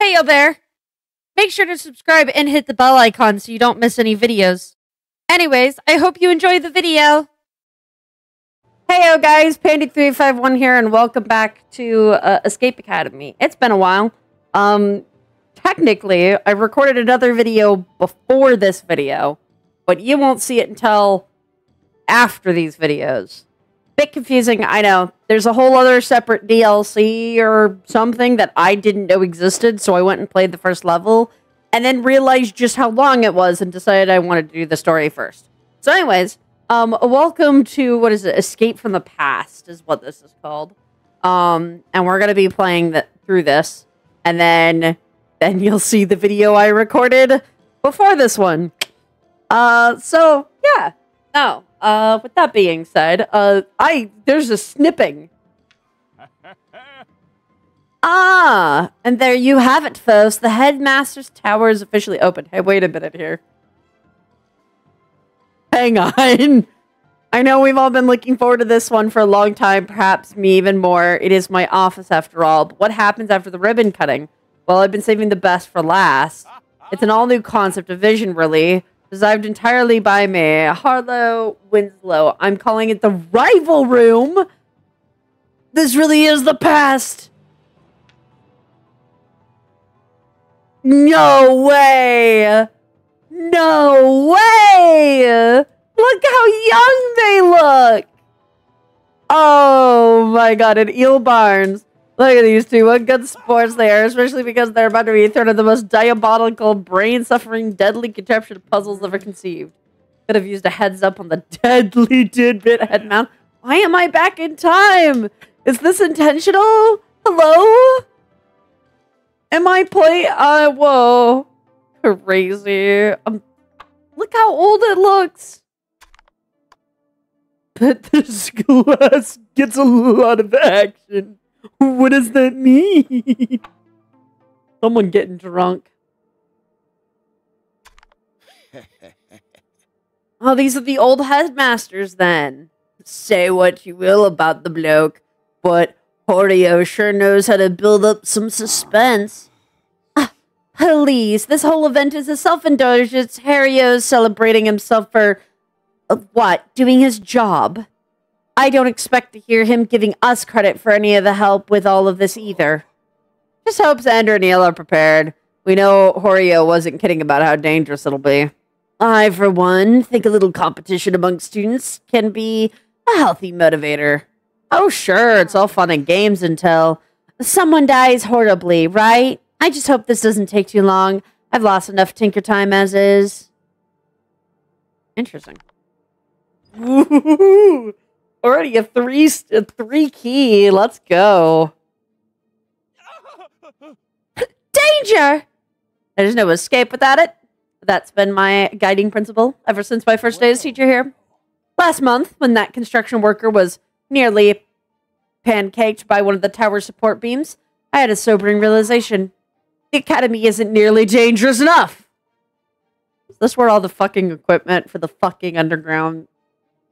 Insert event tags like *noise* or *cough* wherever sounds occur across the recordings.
Hey, yo there. Make sure to subscribe and hit the bell icon so you don't miss any videos. Anyways, I hope you enjoy the video. Hey, yo, guys. Pandy351 here, and welcome back to uh, Escape Academy. It's been a while. Um, technically, I recorded another video before this video, but you won't see it until after these videos. Bit confusing, I know. There's a whole other separate DLC or something that I didn't know existed, so I went and played the first level, and then realized just how long it was and decided I wanted to do the story first. So anyways, um, welcome to, what is it, Escape from the Past is what this is called. Um, and we're going to be playing through this, and then, then you'll see the video I recorded before this one. Uh, so, yeah. Now, uh, with that being said, uh, I there's a snipping. *laughs* ah, and there you have it, folks. The headmaster's tower is officially open. Hey, wait a minute here. Hang on. *laughs* I know we've all been looking forward to this one for a long time, perhaps me even more. It is my office after all. But what happens after the ribbon cutting? Well, I've been saving the best for last. It's an all new concept of vision, really. Designed entirely by me, Horatio Winslow. I'm calling it the Rival Room. This really is the past. No way. No way. Look how young they look. Oh my god, and Eel Barnes. Look at these two. What good sports they are, especially because they're about to be thrown in the most diabolical, brain-suffering, deadly contraption puzzles ever conceived. Could have used a heads up on the *laughs* deadly tidbit head mount. Why am I back in time? Is this intentional? Hello? Am I play? Uh, whoa. Crazy. Um, look how old it looks. But *laughs* this glass gets a lot of action. *laughs* What does that mean? *laughs* Someone getting drunk. *laughs* oh, these are the old headmasters then. Say what you will about the bloke, but Horatio sure knows how to build up some suspense. Ah, please, this whole event is a self-indulgence. Horatio's celebrating himself for, uh, what, doing his job. I don't expect to hear him giving us credit for any of the help with all of this either. Just hope Sandra and Neil are prepared. We know Horatio wasn't kidding about how dangerous it'll be. I, for one, think a little competition among students can be a healthy motivator. Oh, sure, it's all fun and games until someone dies horribly, right? I just hope this doesn't take too long. I've lost enough tinker time as is. Interesting. *laughs* Already a three a three key. Let's go. *laughs* Danger! There's no escape without it. That's been my guiding principle ever since my first day as teacher here. Last month, when that construction worker was nearly pancaked by one of the tower support beams, I had a sobering realization. The academy isn't nearly dangerous enough. Is this where all the fucking equipment for the fucking underground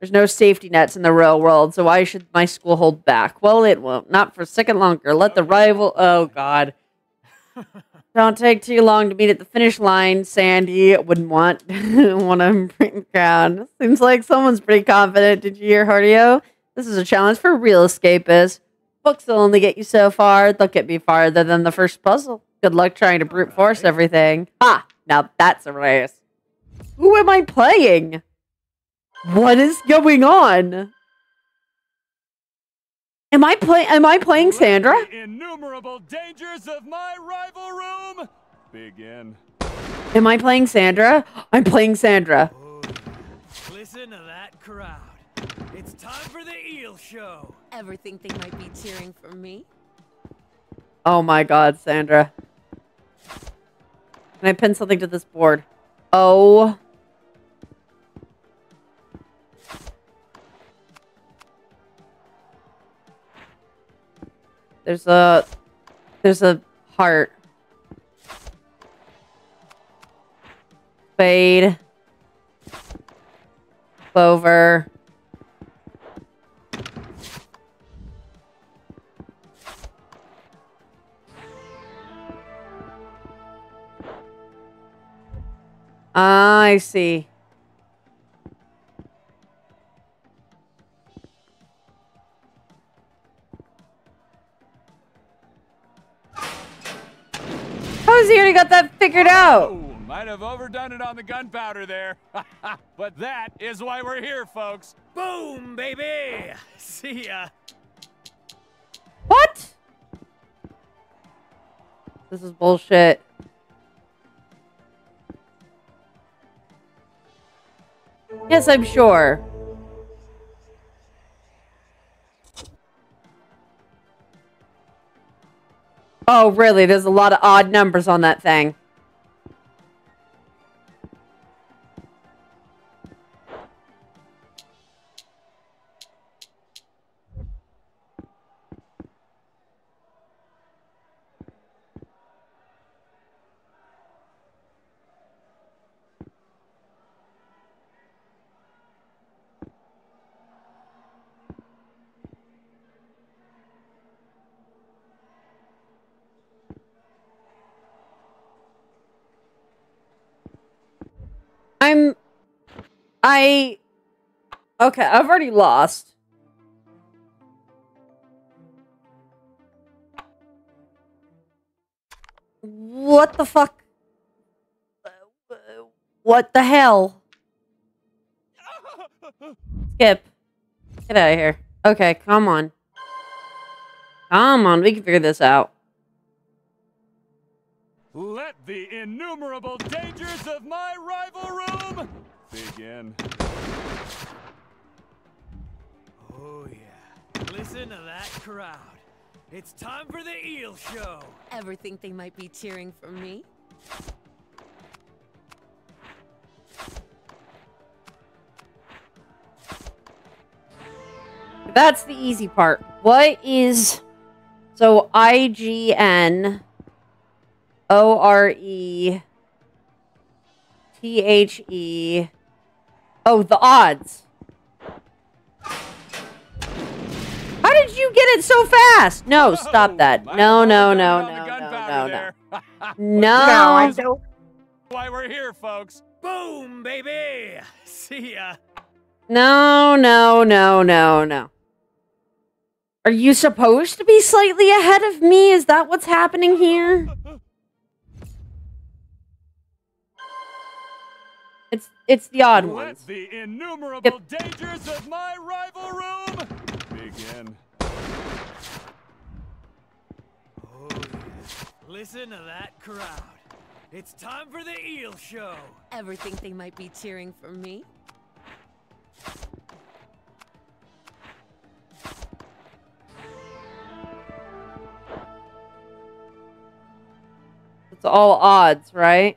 there's no safety nets in the real world, so why should my school hold back? Well, it won't. Not for a second longer. Let the rival. Oh, God. *laughs* Don't take too long to meet at the finish line, Sandy. Wouldn't want *laughs* want to bring the crowd. Seems like someone's pretty confident. Did you hear, Horatio? This is a challenge for real escapists. Books will only get you so far. They'll get me farther than the first puzzle. Good luck trying to brute force everything. Ah, now that's a race. Who am I playing? What is going on? Am I playing? Am I playing Sandra? Innumerable dangers of my rival room. Begin. Am I playing Sandra? I'm playing Sandra. Oh, listen to that crowd. It's time for the eel show. Ever think they might be cheering for me? Oh my god, Sandra. Can I pin something to this board? Oh There's a... There's a heart. Fade. Clover. Ah, I see. Out? Might have overdone it on the gunpowder there. *laughs* but that is why we're here, folks. Boom, baby! *laughs* See ya. What? This is bullshit. Yes, I'm sure. Oh, really? There's a lot of odd numbers on that thing. I. Okay, I've already lost. What the fuck? What the hell? Skip. Get out of here. Okay, come on. Come on, we can figure this out. Let the innumerable dangers of my rival room begin. Oh, yeah. Listen to that crowd. It's time for the eel show. Ever think they might be cheering for me? That's the easy part. What is so IGN O R E T H E Oh, the odds. How did you get it so fast? No, *laughs* stop that. might No, have no, no, it on the no, *laughs* no, no, no. there. No. That's why we're here, folks. Boom, baby! *laughs* See ya. No, no, no, no, no. Are you supposed to be slightly ahead of me? Is that what's happening here? It's it's the odd Let ones. the innumerable dangers of my rival room begin. Oh, yeah. Listen to that crowd. It's time for the eel show. Ever think they might be cheering for me? It's all odds, right?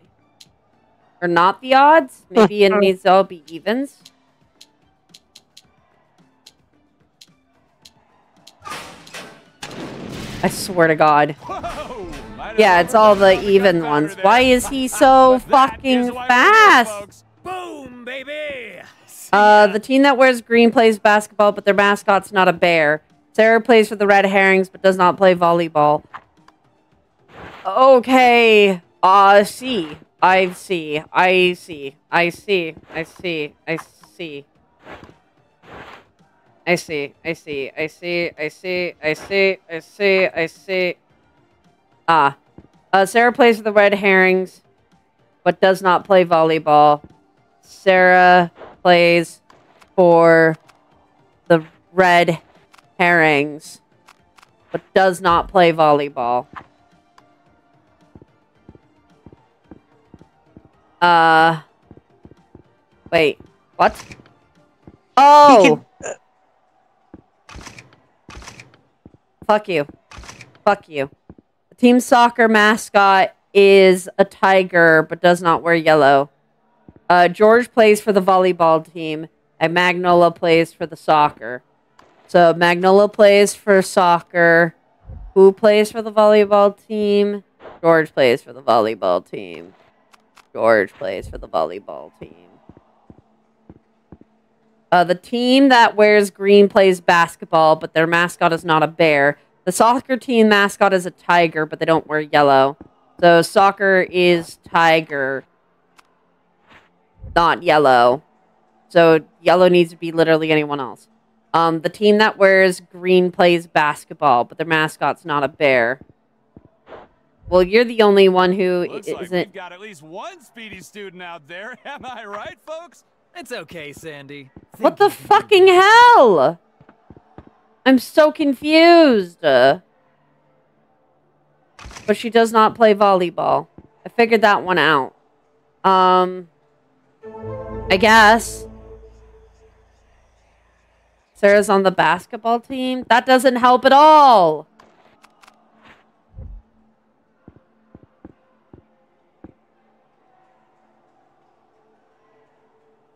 Or not the odds? *laughs* Maybe it needs to all be evens. I swear to God. Whoa, Yeah, it's all the overdone it on the even ones. there. Why is he so *laughs* fucking is here, fast? Boom, baby! Uh, the team that wears green plays basketball, but their mascot's not a bear. Sarah plays for the Red Herrings, but does not play volleyball. Okay. Uh, see. I see. I see. I see. I see. I see. I see. I see. I see. I see. I see. I see. I see. Ah. Uh, Sarah plays for the Red Herrings, but does not play volleyball. Sarah plays for the Red Herrings, but does not play volleyball. Uh, wait, what? Oh! Fuck you. Fuck you. The team soccer mascot is a tiger, but does not wear yellow. Uh, George plays for the volleyball team, and Magnola plays for the soccer. So Magnola plays for soccer. Who plays for the volleyball team? George plays for the volleyball team. George plays for the volleyball team. Uh, the team that wears green plays basketball, but their mascot is not a bear. The soccer team mascot is a tiger, but they don't wear yellow. So soccer is tiger. not yellow. So yellow needs to be literally anyone else. Um, the team that wears green plays basketball, but their mascot's not a bear. Well, you're the only one who Looks isn't. we've got at least one speedy student out there. *laughs* Am I right, folks? It's okay, Sandy. What the Think you can do fucking this. hell? I'm so confused. Uh, But she does not play volleyball. I figured that one out. Um, I guess. Sarah's on the basketball team. That doesn't help at all.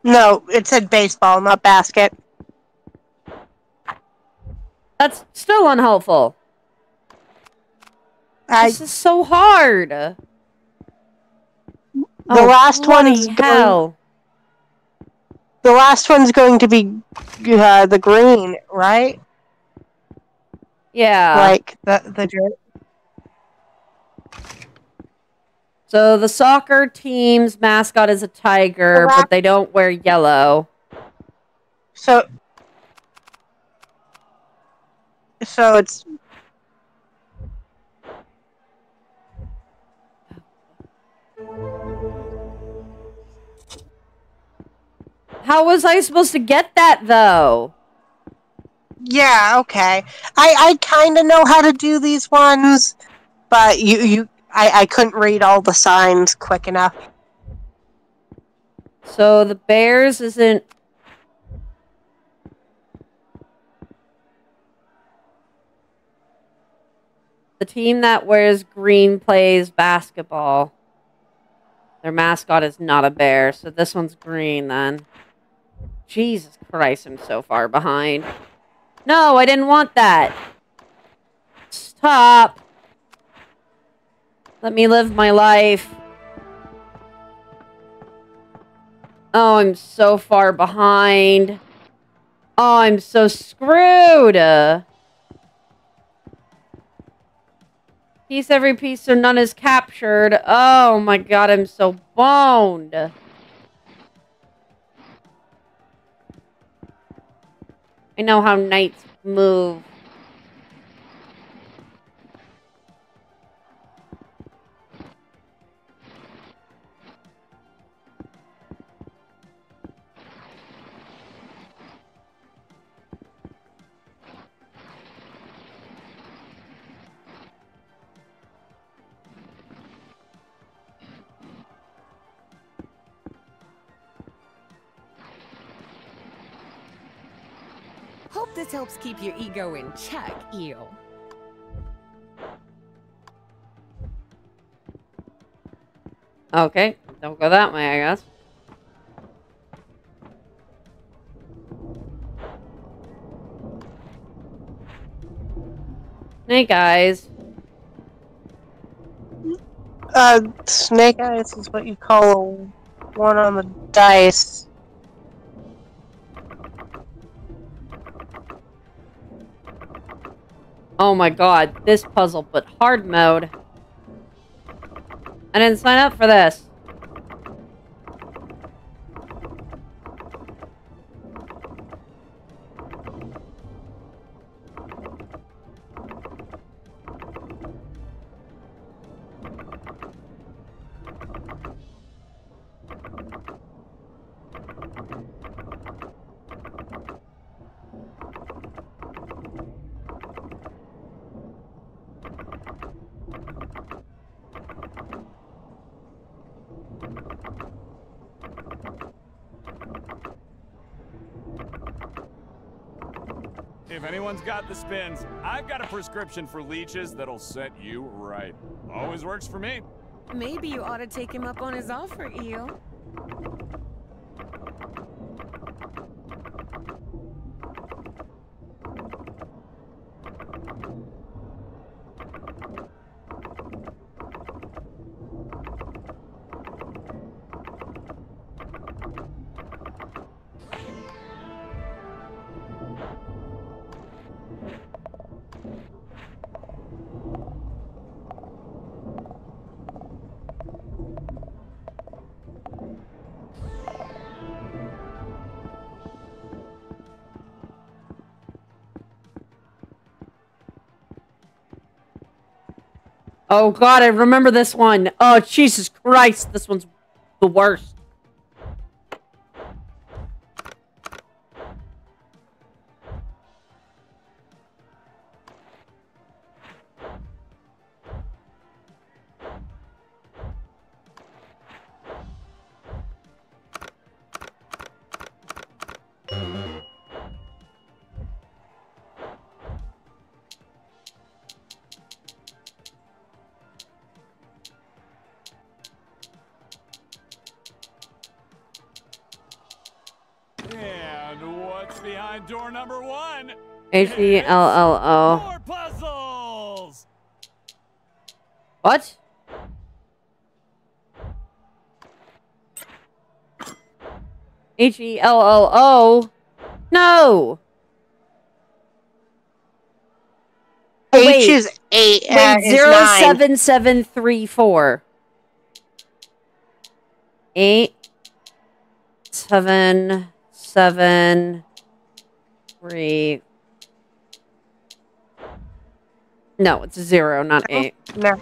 No, it said baseball, not basket. That's still unhelpful. I, this is so hard. The last one is going- the last one's going to be uh, the green, right? Yeah. like the the So the soccer team's mascot is a tiger, but they don't wear yellow. so so it's How was I supposed to get that though? yeah okay. I I kind of know how to do these ones, but you you I I couldn't read all the signs quick enough. So the Bears isn't. The team that wears green plays basketball. Their mascot is not a bear, so this one's green then. Jesus Christ, I'm so far behind. No, I didn't want that. Stop. Let me live my life. Oh, I'm so far behind. Oh, I'm so screwed. Uh, piece every piece so none is captured. Oh my god, I'm so boned. I know how knights move. Hope this helps keep your ego in check, Eel. Okay, don't go that way, I guess. Snake eyes. Uh, snake eyes is what you call one on the dice. Oh my god, this puzzle, but hard mode. I didn't sign up for this. If anyone's got the spins, I've got a prescription for leeches that'll set you right. Always works for me. Maybe you ought to take him up on his offer, Eel. Oh god, I remember this one. Oh Jesus Christ, this one's the worst. Door number one? H E L L O. More puzzles! What? H E L L O. No. H Wait. is eight. uh, Wait, is zero nine. seven seven three four. Eight seven seven three. No, it's zero, not No. eight. No,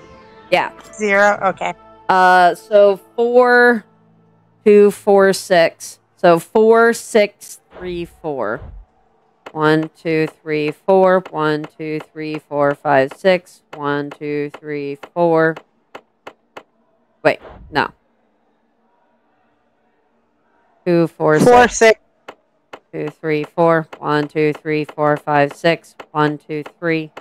Yeah. zero. Okay. Uh, so four, two, four, six. So four, six, three, four. One, two, three, four. One, two, three, four, five, six. One, two, three, four. Wait, no. Two, four, Four, six. six. Two, three, four. One, two, three, four, five, six. One, two, three.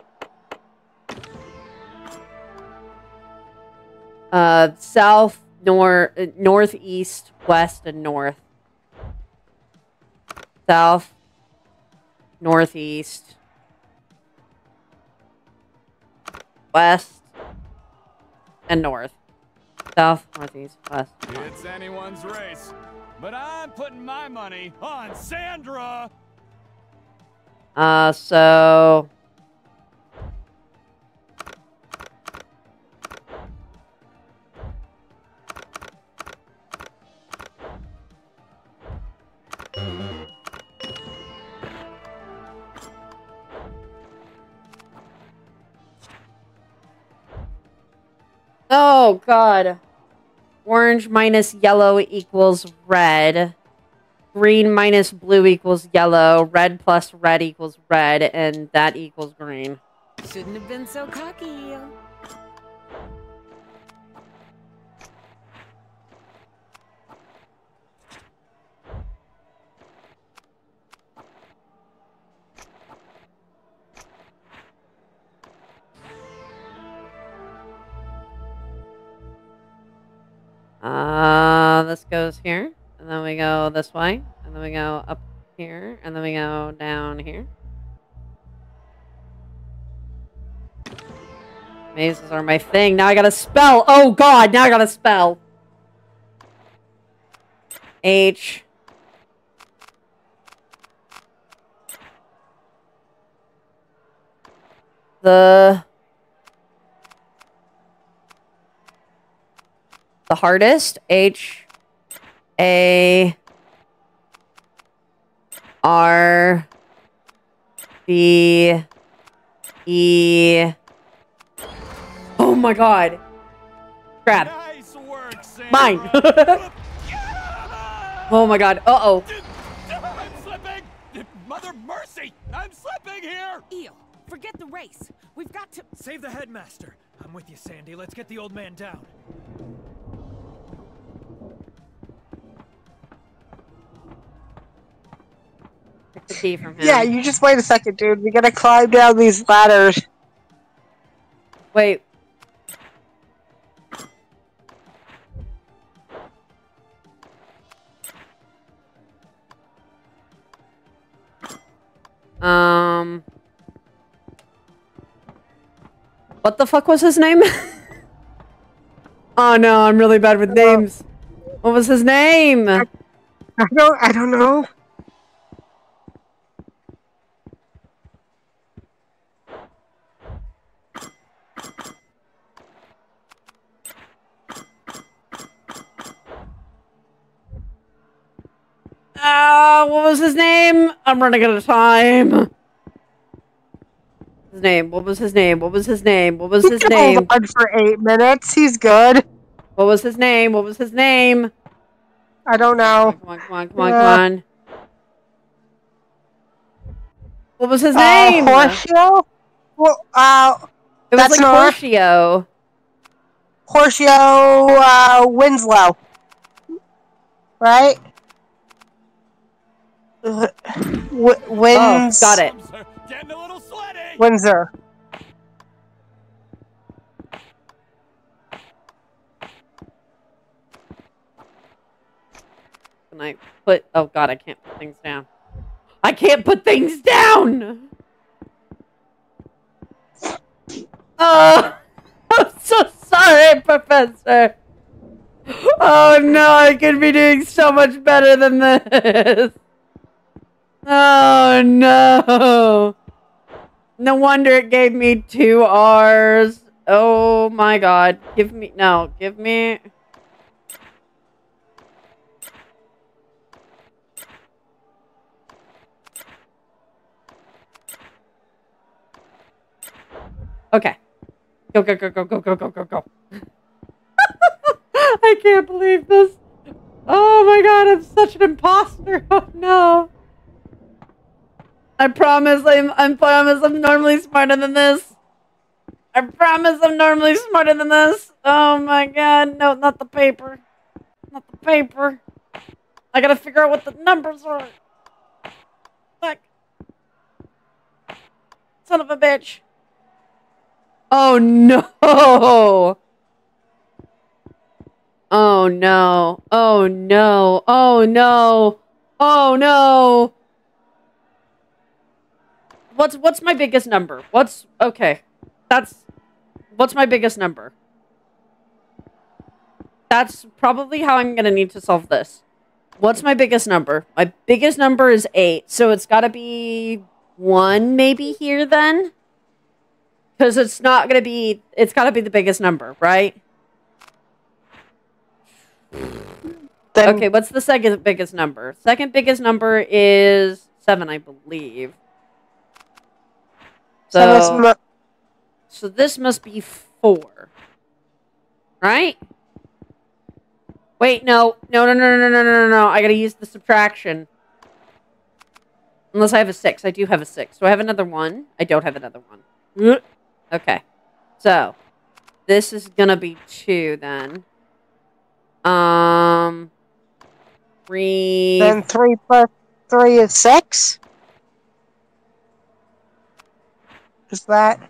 Uh, south, north, northeast, west, and north. South, northeast, west, and north. South, northeast, west. It's anyone's race. But I'm putting my money on Sandra! Uh, so. Oh, God. Orange minus yellow equals red. Green minus blue equals yellow. Red plus red equals red. And that equals green. Shouldn't have been so cocky, Uh, this goes here. And then we go this way. And then we go up here. And then we go down here. Mazes are my thing. Now I gotta spell. Oh god, now I gotta spell. H. The. The hardest. H. A. R. B. E. Oh my god. Crap. Nice work, Mine. *laughs* Oh my god. Uh oh. I'm slipping! Mother mercy! I'm slipping here! Eel, forget the race. We've got to. Save the headmaster. I'm with you, Sandy. Let's get the old man down. The key from him. Yeah, you just wait a second, dude. We gotta climb down these ladders. Wait. Um. What the fuck was his name? *laughs* oh no, I'm really bad with names. What was his name? I don't. I don't know. Ah, what was his name? I'm running out of time. his name? What was his name? What was his name? What was He his can name? on for eight minutes. He's good. What was his name? What was his name? I don't know. Come on, come on, come on, Yeah. come on. What was his Uh, name? Horatio? Well, uh, it was like not- Horatio. Horatio uh, Winslow. Right? W- Oh, got it. Getting a little sweaty. Windsor. Can I put? Oh God, I can't put things down. I can't put things down. *laughs* Oh, *laughs* I'm so sorry, Professor. Oh no, I could be doing so much better than this. Oh no. No wonder it gave me two R's. Oh my god. Give me no, give me Okay. Go, go, go, go, go, go, go, go, go. *laughs* I can't believe this. Oh my god, I'm such an imposter. *laughs* Oh no. I promise I'm I promise I'm normally smarter than this. I promise I'm normally smarter than this. Oh my god, no, not the paper. Not the paper. I gotta figure out what the numbers are. Fuck. Son of a bitch. Oh no! Oh no! Oh no! Oh no! Oh no! What's what's my biggest number? What's okay? That's what's my biggest number? That's probably how I'm gonna need to solve this. What's my biggest number? My biggest number is eight, so it's got to be one maybe here then. Because it's not going to be, it's got to be the biggest number, right? Then Okay, what's the second biggest number? Second biggest number is seven, I believe. So, so, this must be four. Right? Wait, no. No, no, no, no, no, no, no, no. I gotta use the subtraction. Unless I have a six. I do have a six. Do I have another one? I don't have another one. Okay. So, this is gonna be two then. Um, three. Then three plus three is six? Is that?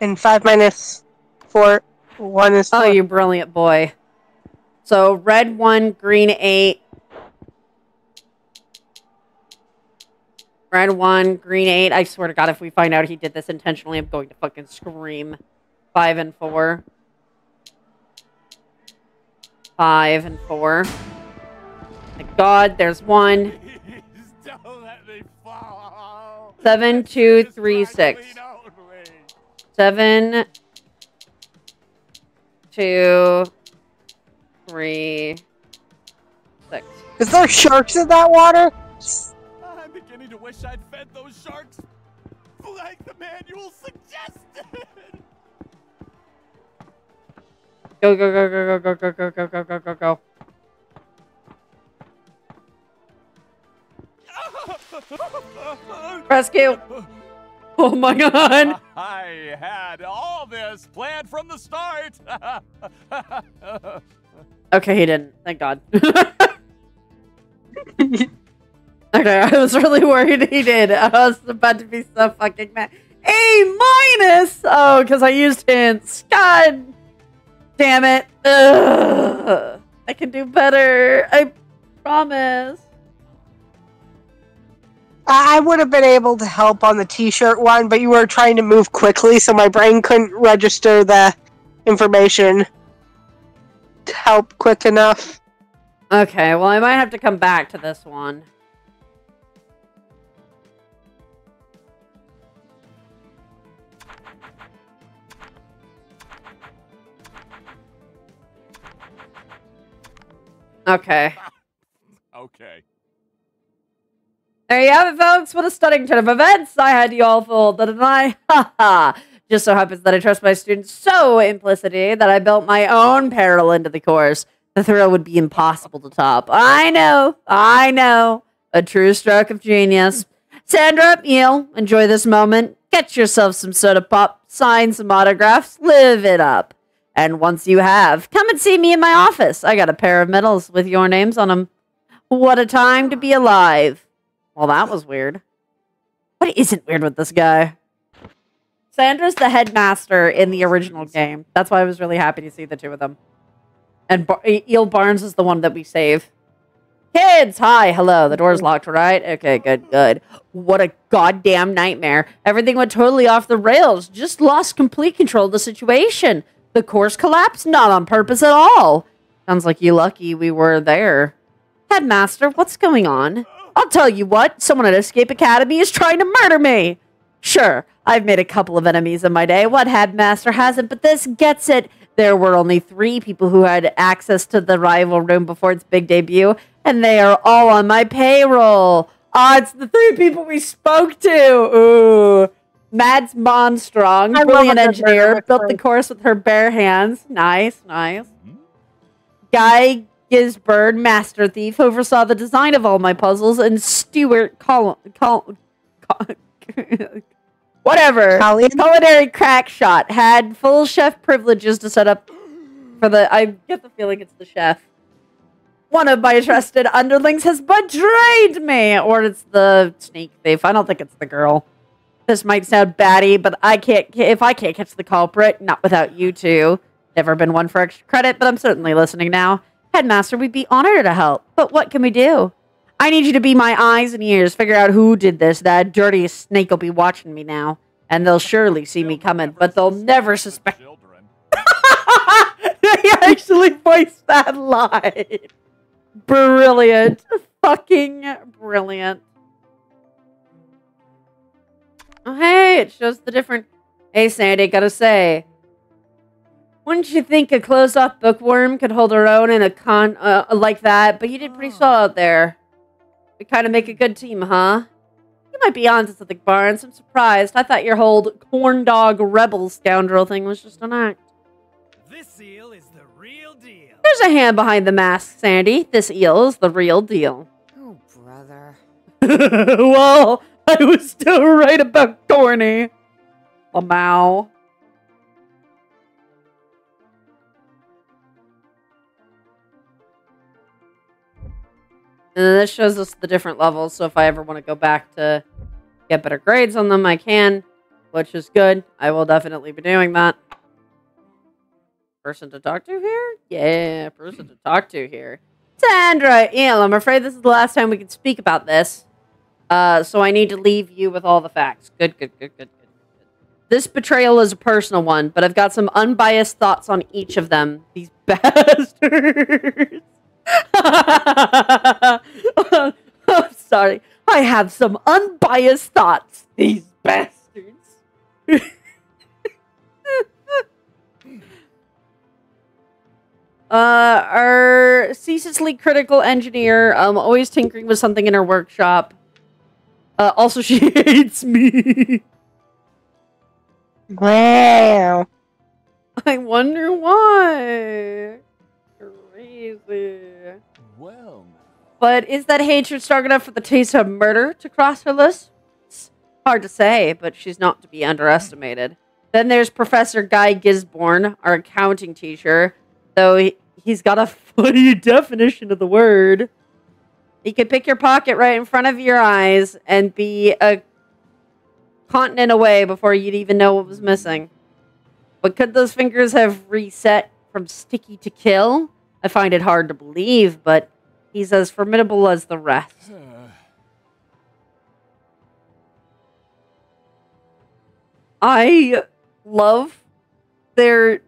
And five minus four, one is Oh, four. you brilliant boy. So red one, green eight. Red one, green eight. I swear to God, if we find out he did this intentionally, I'm going to fucking scream. Five and four. Five and four. My God, there's one. Please don't let me fall. Seven, two, Just three, try six. clean only. Seven, two, three, six. Is there sharks in that water? I'm beginning to wish I'd fed those sharks like the manual suggested. Go, go, go, go, go, go, go, go, go, go, go, go, go. Rescue! Oh my god! I had all this planned from the start. *laughs* Okay, he didn't. Thank God. *laughs* okay, I was really worried he did. I was about to be so fucking mad. A minus! Oh, because I used hints. God damn it. Ugh. I can do better. I promise. I I would have been able to help on the t-shirt one, but you were trying to move quickly, so my brain couldn't register the information to help quick enough. Okay, well, I might have to come back to this one. Okay. *laughs* okay. There you have it, folks. What a stunning turn of events. I had you all fooled, didn't I? *laughs* Ha ha. Just so happens that I trust my students so implicitly that I built my own peril into the course. The thrill would be impossible to top. I know. I know. A true stroke of genius. Sandra, Eel, enjoy this moment. Get yourself some soda pop, sign some autographs, live it up. And once you have, come and see me in my office. I got a pair of medals with your names on them. What a time to be alive. Well, that was weird. What isn't weird with this guy? Sandra's the headmaster in the original game. That's why I was really happy to see the two of them. And Bar- Eel Barnes is the one that we save. Kids, hi, hello. The door's locked, right? Okay, good, good. What a goddamn nightmare. Everything went totally off the rails. Just lost complete control of the situation. The course collapsed, not on purpose at all. Sounds like you lucky we were there. Headmaster, what's going on? I'll tell you what, someone at Escape Academy is trying to murder me. Sure, I've made a couple of enemies in my day. What headmaster hasn't? But this gets it. There were only three people who had access to the rival room before its big debut, and they are all on my payroll. Ah, it's the three people we spoke to. Ooh. Mads Monstrong, I brilliant engineer, built the course with her bare hands. Nice, nice. Guy Gisborne, master thief, oversaw the design of all my puzzles, and Stuart Col- Col- Col- *laughs* whatever culinary crack shot had full chef privileges to set up for the. I get the feeling it's the chef. One of my trusted underlings has betrayed me, or it's the sneak thief. I don't think it's the girl. This might sound batty, but I can't. If I can't catch the culprit, not without you two. Never been one for extra credit, but I'm certainly listening now. Headmaster, we'd be honored to help, but what can we do? I need you to be my eyes and ears. Figure out who did this. That dirty snake will be watching me now, and they'll surely see me coming, but they'll never suspect. *laughs* They actually voiced that line. Brilliant. Fucking brilliant. Oh, hey, it shows the different. Hey, Sandy, gotta say. Wouldn't you think a closed off bookworm could hold her own in a con uh, like that? But you did pretty solid out there. We kind of make a good team, huh? You might be onto something, Barnes. I'm surprised. I thought your whole corn dog rebel scoundrel thing was just an act. This eel is the real deal. There's a hand behind the mask, Sandy. This eel is the real deal. Oh, brother. *laughs* well, I was still right about Corny. Lamau. And then this shows us the different levels, so if I ever want to go back to get better grades on them, I can, which is good. I will definitely be doing that. Person to talk to here? Yeah, person to talk to here. Sandra, Eel, I'm afraid this is the last time we can speak about this. Uh, so I need to leave you with all the facts. Good, good, good, good, good. good. This betrayal is a personal one, but I've got some unbiased thoughts on each of them. These *laughs* bastards. I'm sorry. I have some unbiased thoughts. These bastards. *laughs* Uh, our ceaselessly critical engineer, um, always tinkering with something in her workshop. Uh, also, *laughs* she hates me. Wow. I wonder why. Crazy. Well, But is that hatred strong enough for the taste of murder to cross her list? It's hard to say, but she's not to be underestimated. Then there's Professor Guy Gisborne, our accounting teacher, though he, he's got a *laughs* funny definition of the word. He could pick your pocket right in front of your eyes and be a continent away before you'd even know what was missing. But could those fingers have reset from sticky to kill? I find it hard to believe, but he's as formidable as the rest. I love their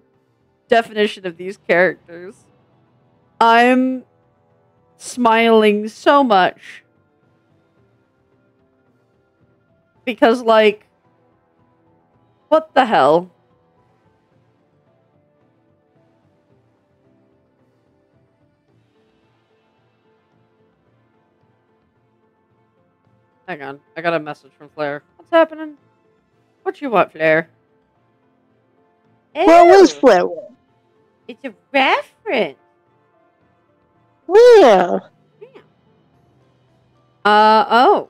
definition of these characters. I'm smiling so much because, like, what the hell? Hang on. I got a message from Flair. What's happening? What do you want, Flair? What was Flair? It's a reference. Yeah. Uh oh.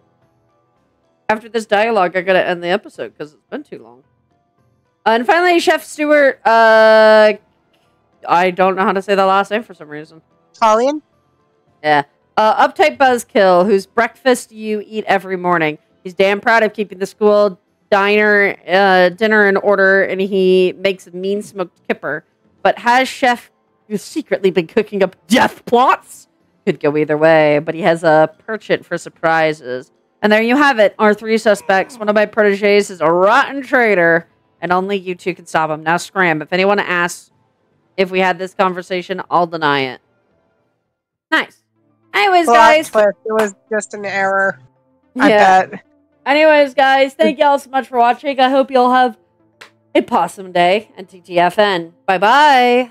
After this dialogue, I gotta end the episode because it's been too long. and finally, Chef Stewart. Uh, I don't know how to say the last name for some reason. Colleen? Yeah. Uh, uptight buzzkill whose breakfast you eat every morning. He's damn proud of keeping the school diner uh, dinner in order, and he makes a mean smoked kipper. But has Chef secretly been cooking up death plots? Could go either way, but he has a penchant for surprises. And there you have it, our three suspects. One of my proteges is a rotten traitor, and only you two can stop him. Now scram. If anyone asks if we had this conversation, I'll deny it. Nice. Anyways, Plot guys. twist. It was just an error. I Yeah. bet. Anyways, guys, thank y'all so much for watching. I hope you'll have a possum day and TTFN. Bye bye.